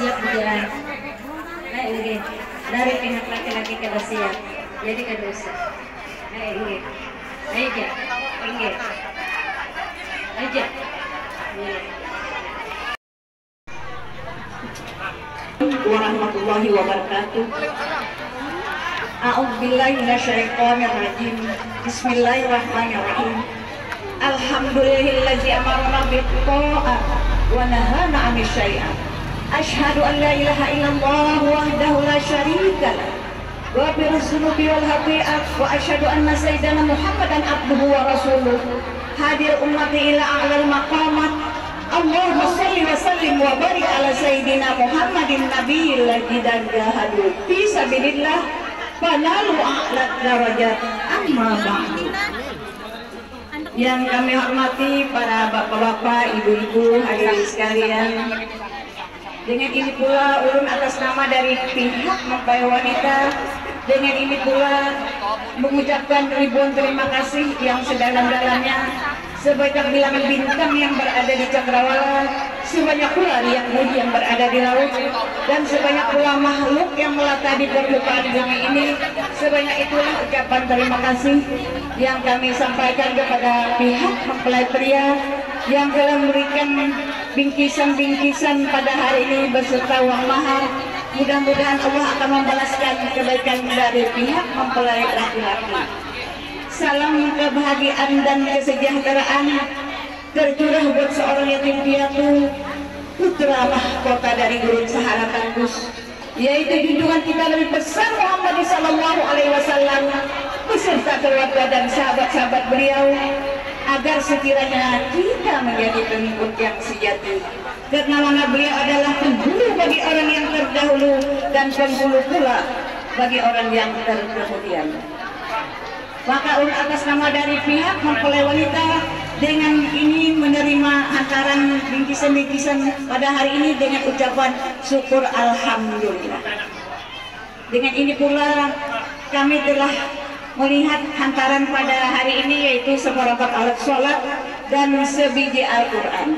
siap berjalan. Nah, oke. Dari pihak laki-laki kada siap. Jadi kada usah. Nah, oke. Aja. Oke. Aja. warahmatullahi wabarakatuh. A'udzubillahiminasyaitonirrajim. Bismillahirrahmanirrahim. Alhamdulillahilladzi amarna wa nahana 'anil. Asyhadu an la ilaha illallah wahdahu la syarika lah. Ghafir dzunubi wal khati'ah wa asyhadu anna sayyidana Muhammadan abduhu wa rasuluh. Hadir ummati ila a'lal maqamat. Allahumma salli wa sallim wa barik ala sayyidina Muhammadin nabiyil ladzi dajahadu fi sabilillah fanalu a'lat darajat. Amma ba'du. Yang kami hormati para bapak-bapak, ibu-ibu, hadirin sekalian dengan ini pula ulun atas nama dari pihak mempelai wanita dengan ini pula mengucapkan ribuan terima kasih yang sedalam-dalamnya. Sebanyak bilangan bintang yang berada di cakrawala sebanyak pula riak muji yang berada di laut dan sebanyak pula makhluk yang melata di permukaan bumi ini. Sebanyak itulah ucapan terima kasih yang kami sampaikan kepada pihak mempelai pria yang telah memberikan bingkisan-bingkisan pada hari ini beserta uang mahar. Mudah-mudahan Allah akan membalaskan kebaikan dari pihak mempelai laki-laki salam kebahagiaan dan kesejahteraan tercurah buat seorang yatim piatu putra mahkota dari gurun Sahara Tanggus yaitu junjungan kita lebih besar Muhammad Sallallahu Alaihi Wasallam beserta keluarga dan sahabat-sahabat beliau agar sekiranya kita menjadi pengikut yang sejati. Karena mana beliau adalah penghulu bagi orang yang terdahulu dan penghulu pula bagi orang yang terkemudian. Maka ulun atas nama dari pihak mempelai wanita dengan ini menerima hantaran bingkisan-bingkisan pada hari ini dengan ucapan syukur Alhamdulillah. Dengan ini pula kami telah melihat hantaran pada hari ini yaitu seperempat alat sholat dan sebiji Al-Quran.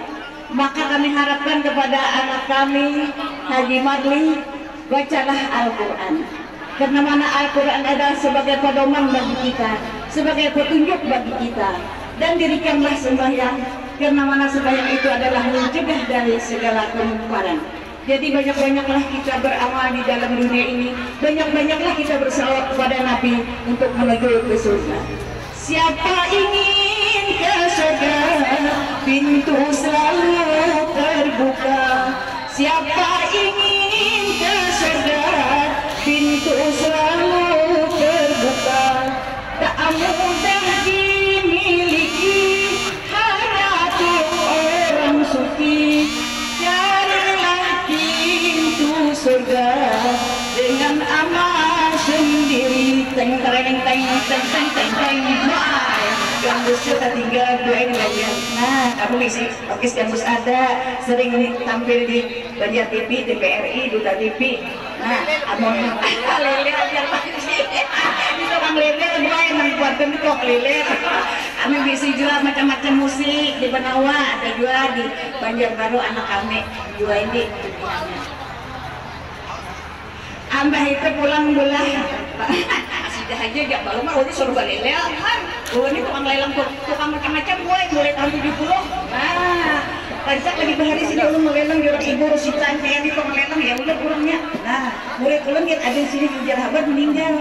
Maka kami harapkan kepada anak kami Haji Marli bacalah Al-Quran. Karena mana Al-Quran adalah sebagai pedoman bagi kita sebagai petunjuk bagi kita. Dan dirikanlah sembahyang karena mana sembahyang itu adalah mencegah dari segala kemungkaran jadi banyak-banyaklah kita beramal di dalam dunia ini. Banyak-banyaklah kita bersalawat kepada Nabi untuk menuju ke surga siapa ingin ke surga? Pintu selalu terbuka. Siapa ingin nah kamu isi oke gambus ada sering tampil di Banjar TV, TVRI, Duta TV nah abang lele yang itu kan lele gue yang membuatkan itu lele. Kami bisa jual macam-macam musik di Banawa ada jual di Banjarbaru anak kami jual ini. Ambah itu pulang bulan. Sudah aja ya baru mah udah suruh balik kan oh ini tukang lelang tukang macam-macam gue mulai tahun 70 Pancak lagi bahari sini ulun meleleng di orang ibu Rosita kayak di meleleng ya udah kurangnya. Nah, murid ulun kan ada sini di Habat meninggal.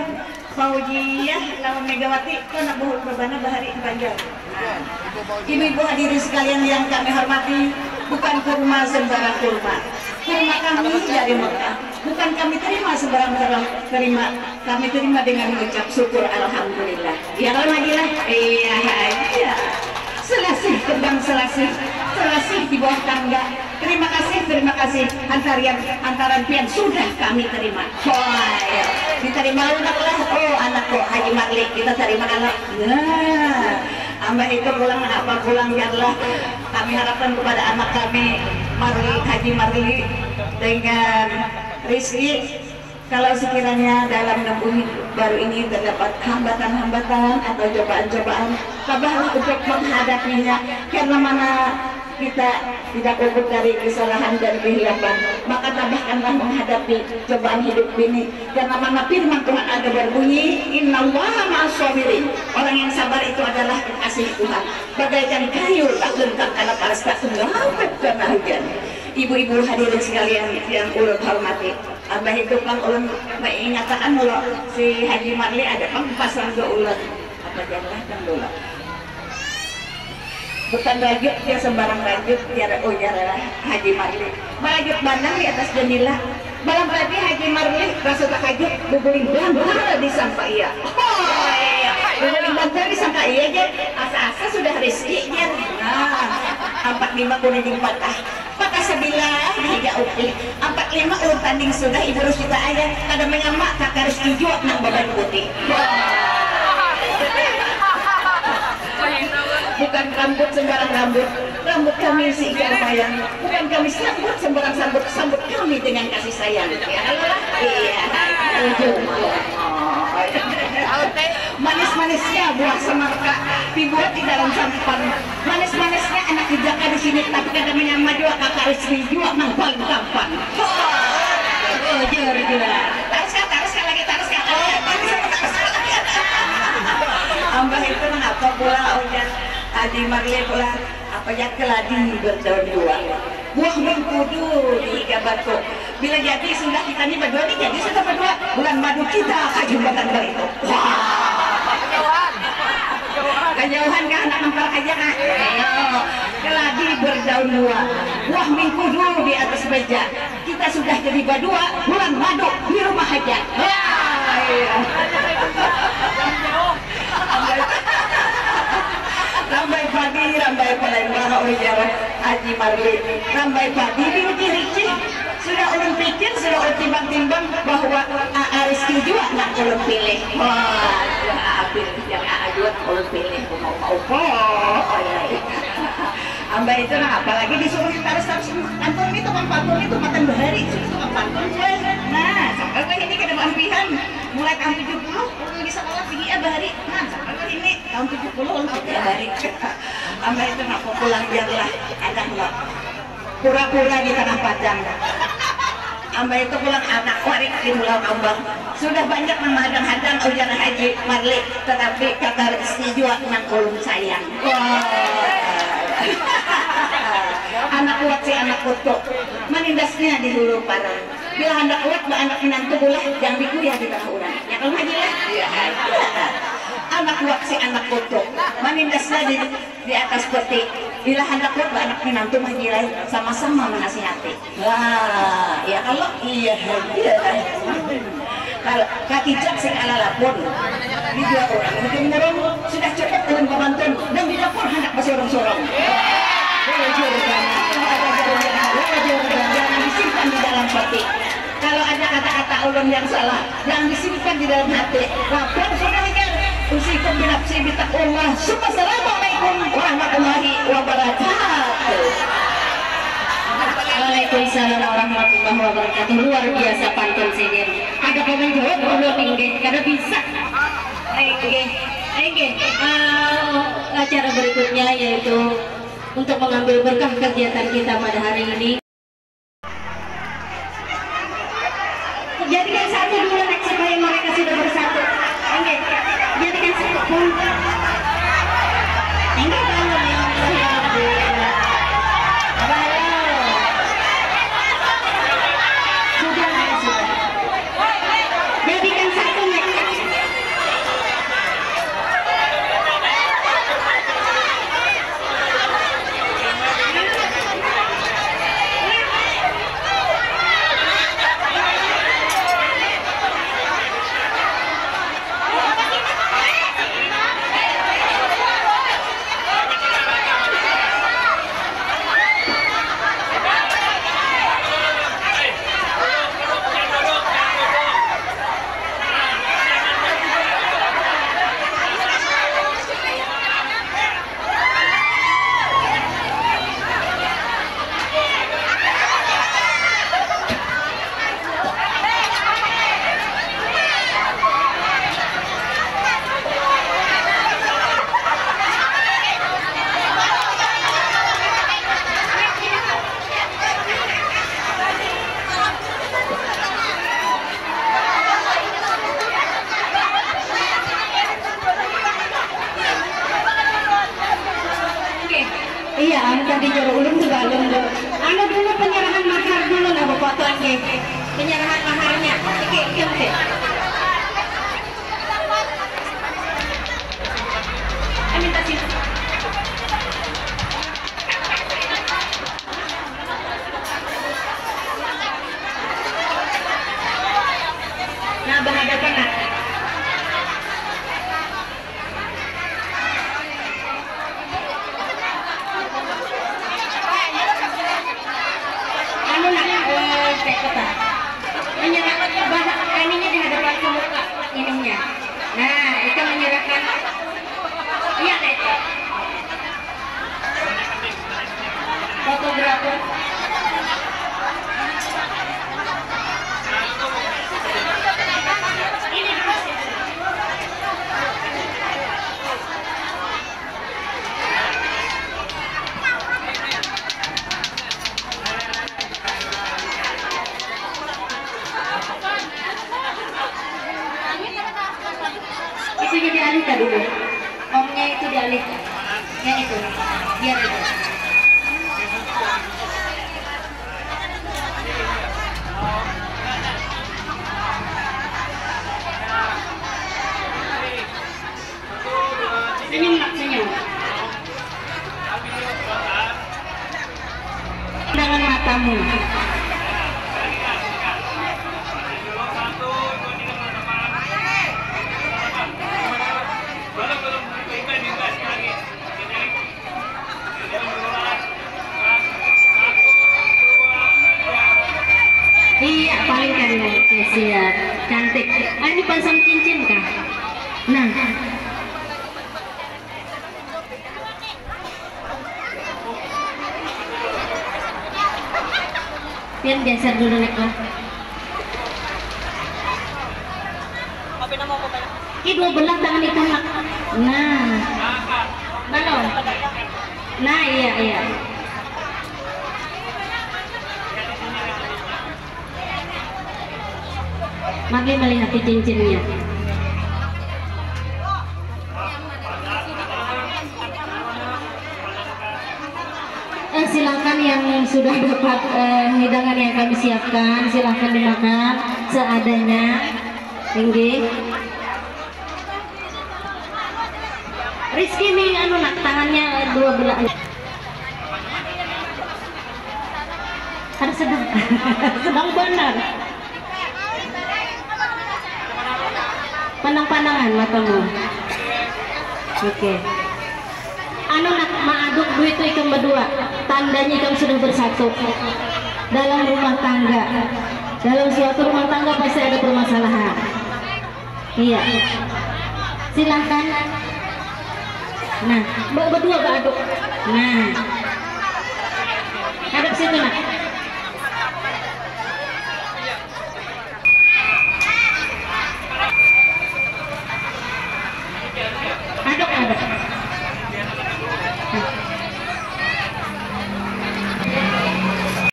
Faujiyah lawan Megawati itu anak buah berbana bahari Banjar. Nah, ibu-ibu hadirin sekalian yang kami hormati, bukan kurma sembarang kurma. Kurma kami dari Mekah. Bukan kami terima sembarang barang terima. Kami terima dengan mengucap syukur Alhamdulillah. Ya kalau lagi lah. Iya, iya. Selasih selasih selasih di bawah tangga. Terima kasih terima kasih. Antarian antaran pian sudah kami terima. Ya. diterima anaklah oh anakku Haji Marli kita terima anak. Nah Amba itu pulang apa pulang ya Allah. Kami harapkan kepada anak kami Marli Haji Marli dengan Rizki kalau sekiranya dalam menempuh baru ini terdapat hambatan-hambatan atau cobaan-cobaan, tabahlah untuk menghadapinya. Karena mana kita tidak luput dari kesalahan dan kehilapan maka tabahkanlah menghadapi cobaan hidup ini. Karena mana firman Tuhan ada berbunyi innallaha ma'asabirin orang yang sabar itu adalah kekasih Tuhan. Bagaikan kayu tak lengkap karena karena hujan. Ibu-ibu hadirin sekalian yang ulun hormati Abah itu kan ulun mengatakan kalau si Haji Marli ada kan pasang ke ulun apa jangan kan dulu. Bukan rajut dia sembarang rajut tiara oh tiara Haji Marli. Merajut bandang di atas jendela. Malam tadi Haji Marli rasa tak kajut bubuling bandar di sangka iya. Oh iya bandar di iya aja asa-asa sudah rezeki nah empat lima kuning patah patah sebilah tiga ukli empat lima ulun tanding sudah ibu Rusita ayah kada menyamak kakak rezeki jual nang badan putih bukan rambut sembarang rambut rambut kami si ikan bayang bukan kami sambut sembarang sambut sambut kami dengan kasih sayang. Ya Allah iya manis-manisnya buah semarka. Dibuat di dalam sampan. Manis-manisnya anak hijaka di sini tapi kadang menyamai juga kakak istri juga nampan tampan oh jujur juga taruskan taruskan lagi taruskan oh Ambah itu mengapa pula ujian Adi Marli pula apa ya keladi berdaun dua buah mengkudu di iga batu bila jadi sudah kita ini berdua ini jadi sudah berdua bulan madu kita kajumatan itu wah kejauhan kan anak nampak aja kan keladi berdaun dua buah mengkudu di atas meja kita sudah jadi berdua bulan madu di rumah aja wah iya rambai pagi rambai palembang oleh Jawa Haji Marli rambai pagi di Ricci sudah ulun pikir sudah ulun timbang-timbang bahwa Aris juga nak ulun pilih. Wah. Ya yang Aajut ulun pilih. Mau mau oh iya Amba itu nah apalagi disuruh taruh taruh kantor itu kan pantun itu makan bahari itu kan pantun nah sampai ini ke depan pihan mulai tahun 70 ulun bisa sekolah tinggi ya bahari nah sampai ini tahun 70 ulun ya bahari Amba itu nak pulang biarlah ada nggak pura-pura di tanah padang. Amba itu pulang anak warik di Pulau Ambang sudah banyak menghadang-hadang ujian haji Marli tetapi kata Rizki juga nang ulun sayang anak kuat si anak kutuk. Menindasnya di hulu parang. Bila hendak kuat anak menantu bulah yang dikuyah di tanah urang ya kalau haji lah. Ya anak kuat si anak kutuk. Menindasnya di, di atas peti bila hendak kuat anak menantu mahjilai sama-sama menasihati. Wah ya kalau iya iya. Kalau katijak sing ala lapor di dua orang mungkin murung sudah cepat dengan pemantun. Dan di dapur hendak bersorong-sorong wajur jangan disimpan di dalam hati. Kalau ada kata-kata ulun yang salah jangan disimpan di dalam hati. Lapor sudah aja usikum binafsi bitaqullah Assalamualaikum warahmatullahi wabarakatuh Waalaikumsalam warahmatullahi wabarakatuh luar biasa pantun sini ada komen jawab belum tinggi kada bisa Oke, oke. acara berikutnya yaitu untuk mengambil berkah kegiatan kita pada hari ini. Jadi dialihkan dulu. Omnya itu dialihkan. Yang itu. Biar itu. Senyum dengan matamu Iya, paling kan oke siap, cantik. Ah, ini pasang cincin kah? Nah, Pian geser dulu nek lah. Ini dua belah tangan nak. Nah, belum. Nah, iya iya. Mari melihat cincinnya. Silakan yang sudah dapat eh, hidangan yang kami siapkan, silakan dimakan seadanya. Tinggi. Rizky nih anu nak tangannya dua belah. Ada sedang, sedang benar. Pandang-pandangan matamu. Oke. Anu nak maaduk duit itu ikam berdua. Tandanya ikam sudah bersatu dalam rumah tangga. Dalam suatu rumah tangga pasti ada permasalahan. Iya. Silahkan. Nah, ber- berdua beraduk. Nah, hadap situ nak.